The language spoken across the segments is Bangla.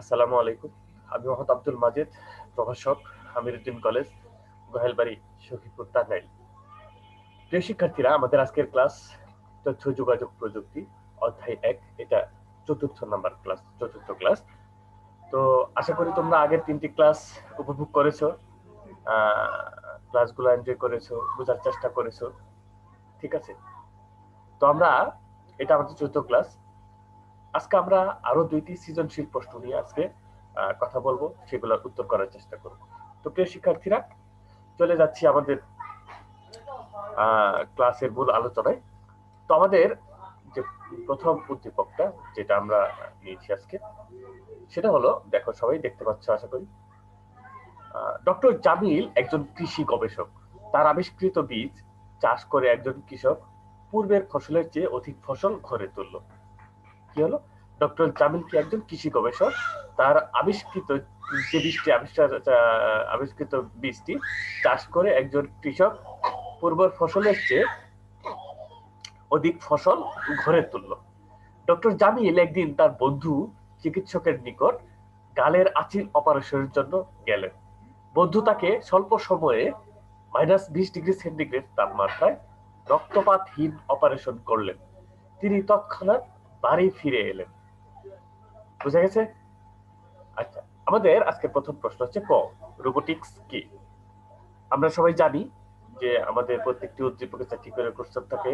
আসসালামু আলাইকুম। আমি মোহাম্মদ আব্দুল মাজেদ, প্রভাষক আমিরুদ্দিন কলেজ গোহেলবাড়ি সখীপুর, টাঙ্গাইল। প্রিয় শিক্ষার্থীরা, আমাদের আজকের ক্লাস তথ্য, যোগাযোগ প্রযুক্তি, অধ্যায় এক, এটা চতুর্থ নাম্বার ক্লাস, চতুর্থ ক্লাস। তো আশা করি তোমরা আগের তিনটি ক্লাস উপভোগ করেছ ক্লাসগুলো এনজয় করেছ, বোঝার চেষ্টা করেছ, ঠিক আছে? তো আমরা, এটা আমাদের চতুর্থ ক্লাস আজকে আমরা আরও দুইটি সৃজনশীল প্রশ্ন নিয়ে আজকে কথা বলব, সেগুলোর উত্তর করার চেষ্টা করব। তো প্রিয় শিক্ষার্থীরা, চলে যাচ্ছি আমাদের ক্লাসের মূল আলোচনায়। তো আমাদের যে প্রথম উদ্দীপকটা, যেটা আমরা নিয়েছি আজকে, সেটা হলো, দেখো সবাই দেখতে পাচ্ছ, আশা করি ডক্টর জামিল একজন কৃষি গবেষক। তার আবিষ্কৃত বীজ চাষ করে একজন কৃষক পূর্বের ফসলের চেয়ে অধিক ফসল ঘরে তুলল। কি হলো? ডক্টর জামিল কি একজন কৃষি গবেষক? তার আবিষ্কৃত যে বীজটি, আবিষ্কার, আবিষ্কৃত বীজটি চাষ করে একজন কৃষক পূর্বের ফসলের চেয়ে অধিক ফসল ঘরে তুলল। ডক্টর জামিল একদিন তার বন্ধু চিকিৎসকের নিকট গালের আচিল অপারেশনের জন্য গেলেন। বন্ধু তাকে স্বল্প সময়ে মাইনাস বিশ ডিগ্রি সেন্টিগ্রেড তাপমাত্রায় রক্তপাতহীন অপারেশন করলেন। তিনি তৎক্ষণাৎ বাড়ি ফিরে এলেন। বুঝা গেছে? আচ্ছা আমাদের আজকে প্রথম প্রশ্ন হচ্ছে ক? রোবোটিক্স কি? আমরা সবাই জানি যে আমাদের প্রত্যেকটি উদ্দীপকে চারটি করে কোশ্চেন থাকে।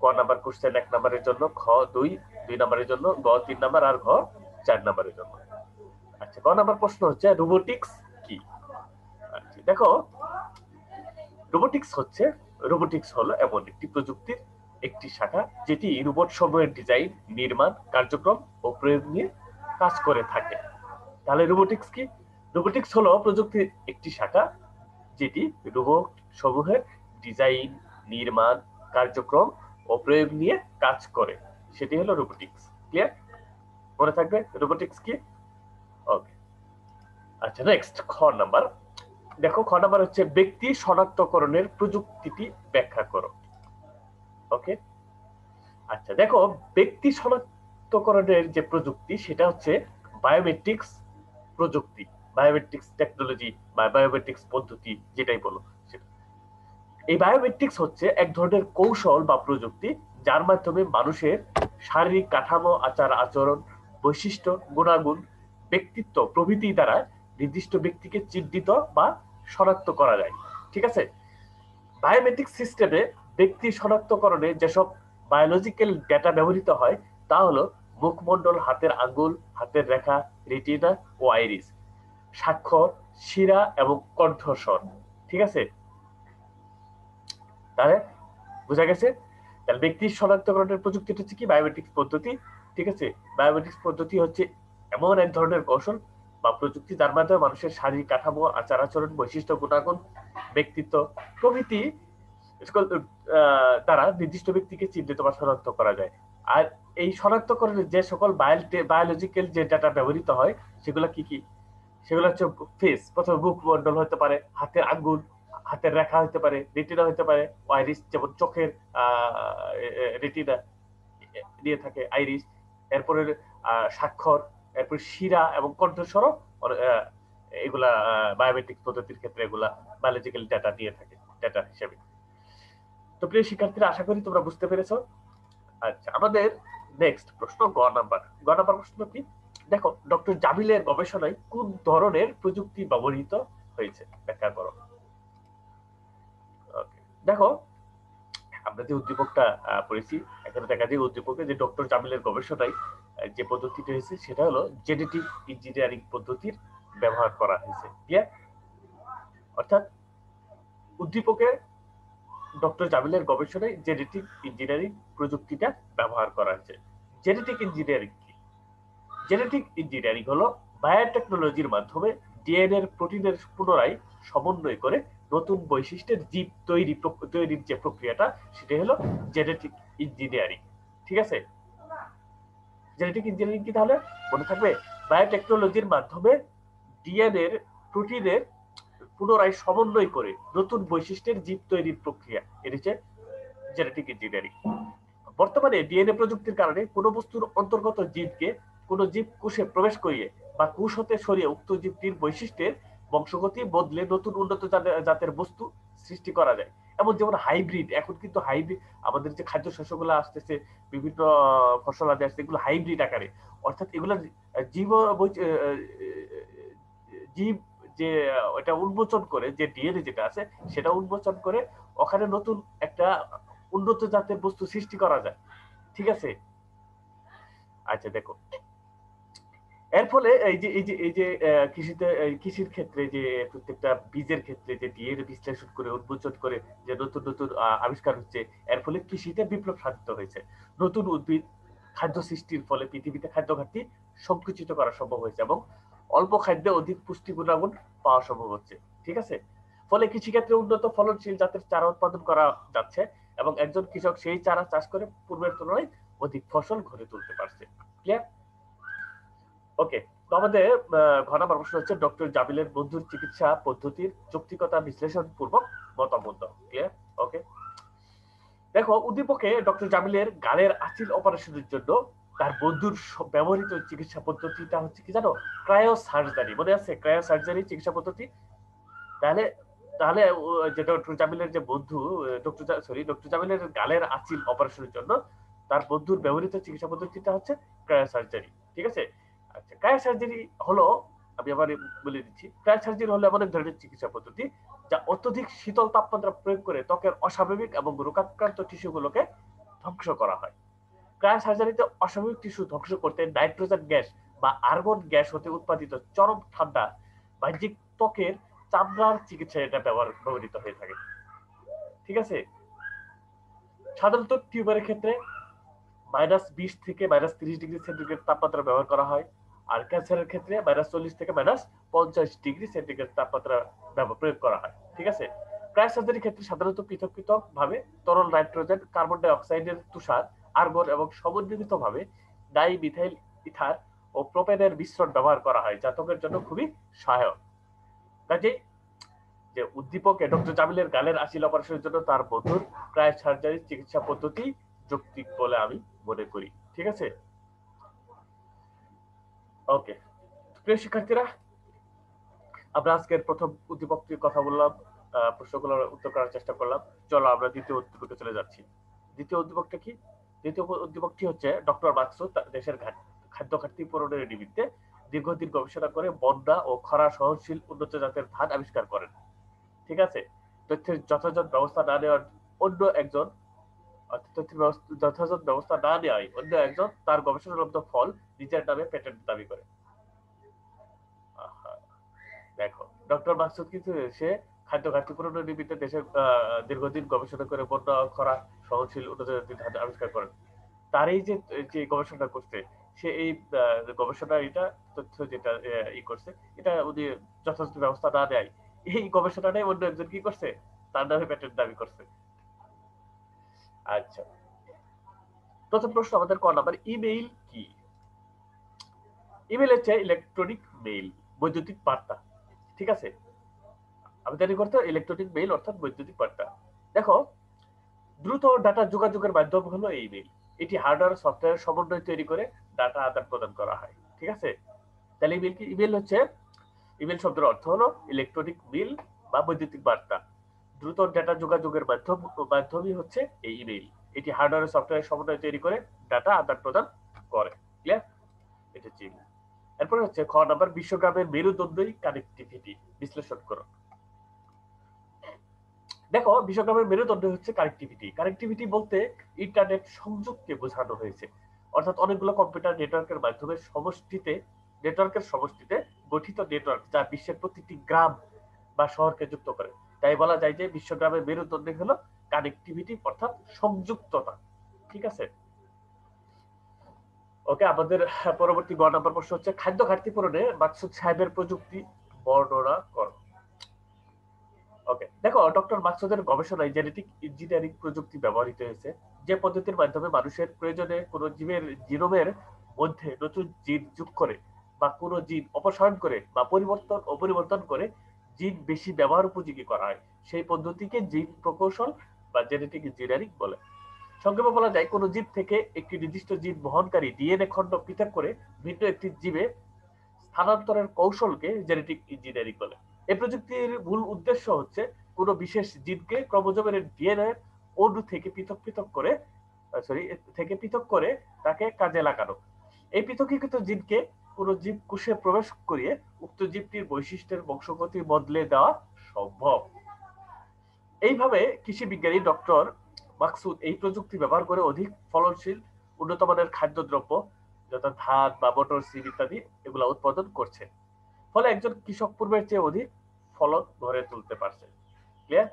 ক নাম্বার কোশ্চেন এক নাম্বারের জন্য, খ দুই দুই নাম্বারের জন্য, গ তিন নাম্বার আর ঘ চার নাম্বারের জন্য। আচ্ছা ক নাম্বার প্রশ্ন হচ্ছে রোবোটিক্স কি? আচ্ছা দেখো রোবোটিক্স হচ্ছে রোবোটিক্স হলো এমন একটি প্রযুক্তির একটি শাখা, যেটি রোবট সমূহের ডিজাইন, নির্মাণ, কার্যক্রম ও প্রয়োগ নিয়ে কাজ করে থাকে। তাহলে রোবোটিক্স কি? রোবোটিক্স হলো প্রযুক্তির একটি শাখা, যেটি রোবট সমূহের ডিজাইন, নির্মাণ, কার্যক্রম ও প্রয়োগ নিয়ে কাজ করে। সেটি হলো রোবোটিক্স ক্লিয়ার মনে থাকবে? রোবোটিক্স কি? ওকে আচ্ছা নেক্সট খ নাম্বার দেখো, খ নাম্বার হচ্ছে ব্যক্তি শনাক্তকরণের প্রযুক্তিটি ব্যাখ্যা করো। ওকে আচ্ছা দেখো, ব্যক্তি শনাক্তকরণের যে প্রযুক্তি, সেটা হচ্ছে বায়োমেট্রিক্স প্রযুক্তি বায়োমেট্রিক্স টেকনোলজি বা বায়োমেট্রিক্স পদ্ধতি, যেটাই বলো। এই বায়োমেট্রিক্স হচ্ছে এক ধরনের কৌশল বা প্রযুক্তি, যার মাধ্যমে মানুষের শারীরিক কাঠামো, আচার, আচরণ, বৈশিষ্ট্য, গুণাগুণ, ব্যক্তিত্ব প্রভৃতি দ্বারা নির্দিষ্ট ব্যক্তিকে চিহ্নিত বা শনাক্ত করা যায়। ঠিক আছে? বায়োমেট্রিক সিস্টেমে ব্যক্তি শনাক্তকরণে যেসব বায়োলজিক্যাল ডেটা ব্যবহৃত হয়, তা হলো মুখমণ্ডল, হাতের আঙ্গুল, হাতের রেখা রেটিনা ও আইরিস স্বাক্ষর, শিরা এবং কণ্ঠস্বর। ঠিক আছে? তাহলে বোঝা গেছে? তাহলে ব্যক্তি শনাক্তকরণের প্রযুক্তিটা হচ্ছে কি? বায়োমেট্রিক্স পদ্ধতি। ঠিক আছে? বায়োমেট্রিক্স পদ্ধতি হচ্ছে এমন এক ধরনের কৌশল বা প্রযুক্তি যার মাধ্যমে মানুষের শারীরিক কাঠামো আচার আচরণ বৈশিষ্ট্য, গুণাগুণ, ব্যক্তিত্ব প্রভৃতি সকল দ্বারা নির্দিষ্ট ব্যক্তিকে চিহ্নিত বা শনাক্ত করা যায়। আর এই শনাক্তকরণের যে সকল বায়োলজিক্যাল যে ডাটা ব্যবহৃত হয়, সেগুলো কি কি? সেগুলো হচ্ছে ফেস প্রথমে মুখ মন্ডল হতে পারে, হাতের আঙ্গুল, হাতের রেখা হতে পারে রেটিনা হতে পারে আইরিস যেমন চোখের রেটিনা দিয়ে থাকে আইরিস এরপরে স্বাক্ষর, এরপরে শিরা এবং কণ্ঠস্বর এগুলা বায়োমেট্রিক পদ্ধতির ক্ষেত্রে এগুলা বায়োলজিক্যাল ডাটা দিয়ে থাকে ডাটা হিসেবে। তো প্রিয় শিক্ষার্থীরা, আশা করি তোমরা বুঝতে পেরেছ। আচ্ছা আমাদের নেক্সট প্রশ্ন গ নাম্বার। গ নাম্বার প্রশ্ন কি? দেখো, ডক্টর জামিলের গবেষণায় কোন ধরনের প্রযুক্তি ব্যবহৃত হয়েছে? ব্যাখ্যা করো। দেখো, আমরা যে উদ্দীপকটা পড়েছি, এখানে দেখা যায় উদ্দীপকে যে ডক্টর জামিলের গবেষণায় যে পদ্ধতিটি হয়েছে, সেটা হলো জেনেটিক ইঞ্জিনিয়ারিং পদ্ধতির ব্যবহার করা হয়েছে। অর্থাৎ উদ্দীপকে ডক্টর জামিলের গবেষণায় জেনেটিক ইঞ্জিনিয়ারিং প্রযুক্তিটা ব্যবহার করা হয়েছে। জেনেটিক ইঞ্জিনিয়ারিং কি? জেনেটিক ইঞ্জিনিয়ারিং হলো বায়োটেকনোলজির মাধ্যমে ডিএনএর প্রোটিনের পুনরায় সমন্বয় করে নতুন বৈশিষ্ট্যের জীব তৈরি তৈরির যে প্রক্রিয়াটা, সেটা হলো জেনেটিক ইঞ্জিনিয়ারিং ঠিক আছে? জেনেটিক ইঞ্জিনিয়ারিং কি তাহলে? মনে থাকবে বায়োটেকনোলজির মাধ্যমে ডিএনএর প্রোটিনের পুনরায় সমন্বয় করে নতুন বৈশিষ্ট্যের জীব তৈরির প্রক্রিয়া। এটি জেনেটিক ইঞ্জিনিয়ারিং বর্তমানে ডিএনএ প্রযুক্তির কারণে কোনো বস্তুর অন্তর্গত জীবকে কোনো জীব কোষে প্রবেশ করিয়ে বা কোষ হতে সরিয়ে উক্ত জীবটির বৈশিষ্ট্যের বংশগতি বদলে নতুন উন্নত জাতের- জাতের বস্তু সৃষ্টি করা যায়। এমন যেমন হাইব্রিড এখন কিন্তু হাইব্রিড আমাদের যে খাদ্য শস্যগুলো আসতেছে, বিভিন্ন ফসল আদি আসছে এগুলো হাইব্রিড আকারে। অর্থাৎ এগুলো জীব জীব যে ওটা উন্মোচন করে, যে ডিএনএ যেটা আছে, সেটা উন্মোচন করে ওখানে নতুন একটা উন্নত জাতের বস্তু সৃষ্টি করা যায়। ঠিক আছে? আচ্ছা দেখো। এর ফলে এই যে এই যে এই যে কৃষিতে কৃষির ক্ষেত্রে যে, প্রত্যেকটা বীজের ক্ষেত্রে যে ডিএনএ বিশ্লেষণ করে, উন্মোচন করে যে নতুন নতুন আবিষ্কার হচ্ছে, এর ফলে কৃষিতে বিপ্লব সাধিত হয়েছে। নতুন উদ্ভিদ, খাদ্য সৃষ্টির ফলে পৃথিবীতে খাদ্য ঘাটতি সংকুচিত করা সম্ভব হয়েছে এবং অল্প খাদ্যে অধিক পুষ্টি গুণাগুণ পাওয়া সম্ভব হচ্ছে, ঠিক আছে? ফলে কৃষিক্ষেত্রে উন্নত ফলনশীল জাতের চারা উৎপাদন করা যাচ্ছে এবং একজন কৃষক সেই চারা চাষ করে পূর্বের তুলনায় অধিক ফসল ঘরে তুলতে পারছে। ক্লিয়ার ওকে তো আমাদের ঘ প্রশ্ন হচ্ছে ডক্টর জাবিলের বন্ধুর চিকিৎসা পদ্ধতির যৌক্তিকতা বিশ্লেষণ পূর্বক মতামত ক্লিয়ার ওকে দেখো, উদ্দীপকে ডক্টর জামিলের গালের আচিল অপারেশনের জন্য তার বন্ধুর ব্যবহৃত চিকিৎসা পদ্ধতিটা হচ্ছে কি জানো? ক্রায়ো সার্জারি মনে আছে? ক্রায়ো সার্জারি চিকিৎসা পদ্ধতি? তাহলে তাহলে যে ডক্টর জামিলের যে বন্ধু ডক্টর সরি ডক্টর জামিলের গালের আচিল অপারেশনের জন্য তার বন্ধুর ব্যবহৃত চিকিৎসা পদ্ধতিটা হচ্ছে ক্রায়ো সার্জারি ঠিক আছে? আচ্ছা ক্রায়ো সার্জারি হলো, আমি আবার বলে দিচ্ছি ক্রায়ো সার্জারি হলো এমন এক ধরনের চিকিৎসা পদ্ধতি যা অত্যধিক শীতল তাপমাত্রা প্রয়োগ করে ত্বকের অস্বাভাবিক এবং রোগাক্রান্ত টিস্যুগুলোকে ধ্বংস করা হয়। ক্রায়ো সার্জারিতে অস্বাভাবিক টিস্যু ধ্বংস করতে নাইট্রোজেন গ্যাস বা আর্গন গ্যাস হতে উৎপাদিত চরম ঠান্ডা বাহ্যিক ত্বকের চামড়ার চিকিৎসায় এটা ব্যবহার ব্যবহৃত হয়ে থাকে। ঠিক আছে? সাধারণত টিউমারের ক্ষেত্রে মাইনাস বিশ থেকে মাইনাস তিরিশ ডিগ্রি সেন্টিগ্রেড তাপমাত্রা ব্যবহার করা হয় আর ক্যান্সারের ক্ষেত্রে মাইনাস চল্লিশ থেকে মাইনাস পঞ্চাশ ডিগ্রি সেন্টিগ্রেড তাপমাত্রা ব্যবহার প্রয়োগ করা হয়। ঠিক আছে? ক্রায় সার্জারির ক্ষেত্রে সাধারণত পৃথক পৃথক ভাবে তরল নাইট্রোজেন, কার্বন ডাই অক্সাইডের তুষার আর্গন এবং সমন্বিত ভাবে ডাই মিথাইল ইথার ও প্রোপেনের মিশ্রণ ব্যবহার করা হয় যা ত্বকের জন্য খুবই সহায়ক। কাজে যে উদ্দীপক ডক্টর জামিলের গালের আশিল অপারেশনের জন্য তার বন্ধুর প্রায় সার্জারি চিকিৎসা পদ্ধতি যৌক্তিক বলে আমি মনে করি। ঠিক আছে? ওকে। প্রিয় শিক্ষার্থীরা আমরা আজকের প্রথম উদ্দীপক কথা বললাম আহ, প্রশ্নগুলোর উত্তর করার চেষ্টা করলাম। চলো আমরা দ্বিতীয় উদ্দীপকে চলে যাচ্ছি। দ্বিতীয় উদ্দীপকটা কি? দ্বিতীয় উদ্দীপকটি হচ্ছে ডক্টর মাকসুদ দেশের খাদ্য ঘাটতি পূরণের নিমিত্তে দীর্ঘদিন গবেষণা করে বন্যা ও খরা সহনশীল উন্নত জাতের ধান আবিষ্কার করেন। ঠিক আছে? তথ্যের যথাযথ ব্যবস্থা না নেওয়ার অন্য একজন তথ্যের যথাযথ ব্যবস্থা না নেওয়ায় অন্য একজন তার গবেষণালব্ধ ফল নিজের নামে পেটেন্ট দাবি করে। দেখো ডক্টর মাকসুদ কিন্তু সে খাদ্য ঘাটতি পূরণের নিমিত্তে দেশে আহ, দীর্ঘদিন গবেষণা করে বন্যা খরা সহনশীল উন্নত আবিষ্কার করেন। তার এই যে যে গবেষণা করছে, সে এই গবেষণা এটা তথ্য যেটা ই করছে, এটা উনি যথাযথ ব্যবস্থা না দেয় এই গবেষণাটাই অন্য একজন কি করছে? তার নামে প্যাটেন্ট দাবি করছে। আচ্ছা। প্রথম প্রশ্ন আমাদের ক নাম্বার, ইমেইল কি? ইমেইল হচ্ছে ইলেকট্রনিক মেইল বৈদ্যুতিক বার্তা। ঠিক আছে? আমি জানি করতে ইলেকট্রনিক মেইল অর্থাৎ বৈদ্যুতিক বার্তা। দেখো দ্রুত ডাটা যোগাযোগের মাধ্যম হলো ইমেইল এটি হার্ডওয়্যার সফটওয়্যার সমন্বয় তৈরি করে ডাটা আদান প্রদান করা হয়, ঠিক আছে? তাহলে ইমেল কি ইমেল হচ্ছে ইমেল শব্দের অর্থ হলো ইলেকট্রনিক মেইল বা বৈদ্যুতিক বার্তা। দ্রুত ডাটা যোগাযোগের মাধ্যম মাধ্যমই হচ্ছে এই ইমেইল এটি হার্ডওয়্যার সফটওয়্যার সমন্বয় তৈরি করে ডাটা আদান প্রদান করে ক্লিয়ার এটা হচ্ছে। এরপরে হচ্ছে খ নাম্বার, বিশ্বগ্রামের মেরুদণ্ডই কানেক্টিভিটি বিশ্লেষণ করো। দেখো বিশ্বগ্রামের মেরুদণ্ড হচ্ছে কানেক্টিভিটি কানেক্টিভিটি বলতে ইন্টারনেট সংযোগকে বোঝানো হয়েছে। অর্থাৎ অনেকগুলো কম্পিউটার নেটওয়ার্কের মাধ্যমে সমষ্টিতে নেটওয়ার্কের সমষ্টিতে গঠিত নেটওয়ার্ক যা বিশ্বের প্রতিটি গ্রাম বা শহরকে যুক্ত করে। তাই বলা যায় যে বিশ্বগ্রামের মেরুদণ্ড হলো কানেক্টিভিটি অর্থাৎ সংযুক্ততা। ঠিক আছে? ওকে আমাদের, পরবর্তী গ নম্বর প্রশ্ন হচ্ছে খাদ্য ঘাটতি পূরণে মাকসুদ সাহেবের প্রযুক্তি বর্ণনা করো। ওকে দেখো ডক্টর মাকসুদের গবেষণায় জেনেটিক ইঞ্জিনিয়ারিং প্রযুক্তি ব্যবহৃত হয়েছে, যে পদ্ধতির মাধ্যমে মানুষের প্রয়োজনে কোন জীবের জিনোমের মধ্যে নতুন জিন যোগ করে বা কোন জিন অপসারণ করে বা পরিবর্তন, অপরিবর্তন করে জিন বেশি ব্যবহার উপযোগী করা হয়। সেই পদ্ধতিকে জিন প্রকৌশল বা জেনেটিক ইঞ্জিনিয়ারিং বলে। সংক্ষেপে বলা যায়, কোন জীব থেকে একটি নির্দিষ্ট জিন বহনকারী ডিএনএ খণ্ড পৃথক করে ভিন্ন একটি জীবে স্থানান্তরের কৌশলকে জেনেটিক ইঞ্জিনিয়ারিং বলে। এই প্রযুক্তির মূল উদ্দেশ্য হচ্ছে কোনো বিশেষ জিনকে ক্রোমোজোমের ডিএনএ অণু থেকে পৃথক পৃথক করে সরি থেকে পৃথক করে তাকে কাজে লাগানো। এই পৃথকীকৃত জিনকে কোনো জীব কোষে প্রবেশ করিয়ে উক্ত জীবটির বৈশিষ্ট্যের বংশগতি বদলে দেওয়া সম্ভব। এইভাবে কৃষি বিজ্ঞানী ডক্টর মাকসুদ এই প্রযুক্তি ব্যবহার করে অধিক ফলনশীল উন্নত মানের খাদ্যদ্রব্য, যথা ধান বা মটর সিম ইত্যাদি এগুলা উৎপাদন করছে ফলে একজন কৃষক পূর্বের চেয়ে অধিক ফলন ধরে তুলতে পারছে। ক্লিয়ার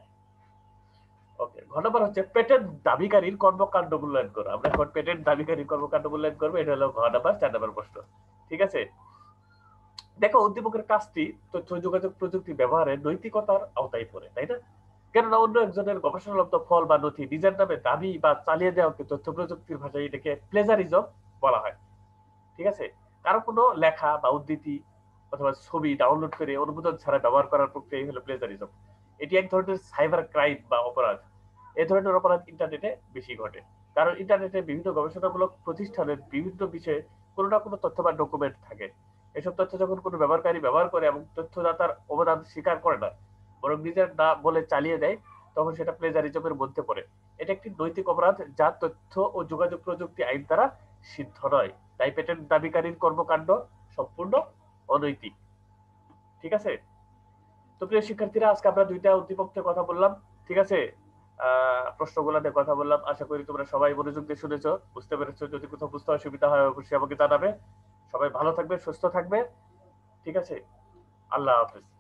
ওকে ঘ নম্বর হচ্ছে পেটেন্ট দাবিকারীর কর্মকাণ্ড মূল্যায়ন করো। আমরা এখন পেটেন্ট দাবিকারীর কর্মকাণ্ড মূল্যায়ন করব, এটা হলো ঘ নম্বর, চার নম্বর প্রশ্ন। ঠিক আছে? দেখো, উদ্দীপকের কাজটি তথ্য, যোগাযোগ প্রযুক্তি ব্যবহারে নৈতিকতার আওতায় পড়ে, তাই না? কেননা অন্য একজনের গবেষণালব্ধ ফল বা নথি নিজের নামে দাবি বা চালিয়ে দেওয়াকে তথ্য প্রযুক্তির ভাষায় এটাকে প্লেজারিজম বলা হয়। ঠিক আছে? কারও কোনো লেখা বা উদ্ধৃতি অথবা ছবি ডাউনলোড করে অনুমোদন ছাড়া ব্যবহার করার প্রক্রিয়া হলো প্লেজারিজম এটি এক ধরনের সাইবার ক্রাইম বা অপরাধ। এ ধরনের অপরাধ ইন্টারনেটে বেশি ঘটে। কারণ ইন্টারনেটে বিভিন্ন গবেষণামূলক প্রতিষ্ঠানের বিভিন্ন বিষয়ে কোনো না কোনো তথ্য বা ডকুমেন্ট থাকে। এসব তথ্য যখন কোনো ব্যবহারকারী ব্যবহার করে এবং তথ্যদাতার অবদান স্বীকার করে না, বরং নিজের না বলে চালিয়ে দেয়, তখন সেটা প্লেজারিজমের মধ্যে পড়ে। এটা একটি নৈতিক অপরাধ যা তথ্য ও যোগাযোগ প্রযুক্তি আইন দ্বারা সিদ্ধ নয়। তাই পেটেন্ট দাবিকারীর কর্মকাণ্ড সম্পূর্ণ অনৈতিক। ঠিক আছে? তো প্রিয় শিক্ষার্থীরা, আজকে আমরা দুইটা উদ্দীপকের কথা বললাম, ঠিক আছে? প্রশ্নগুলাতে কথা বললাম। আশা করি তোমরা সবাই মনোযোগ দিয়ে শুনেছো, বুঝতে পেরেছ। যদি কোথাও বুঝতে অসুবিধা হয়, অবশ্যই আমাকে জানাবে। সবাই ভালো থাকবে, সুস্থ থাকবে। ঠিক আছে? আল্লাহ হাফিজ।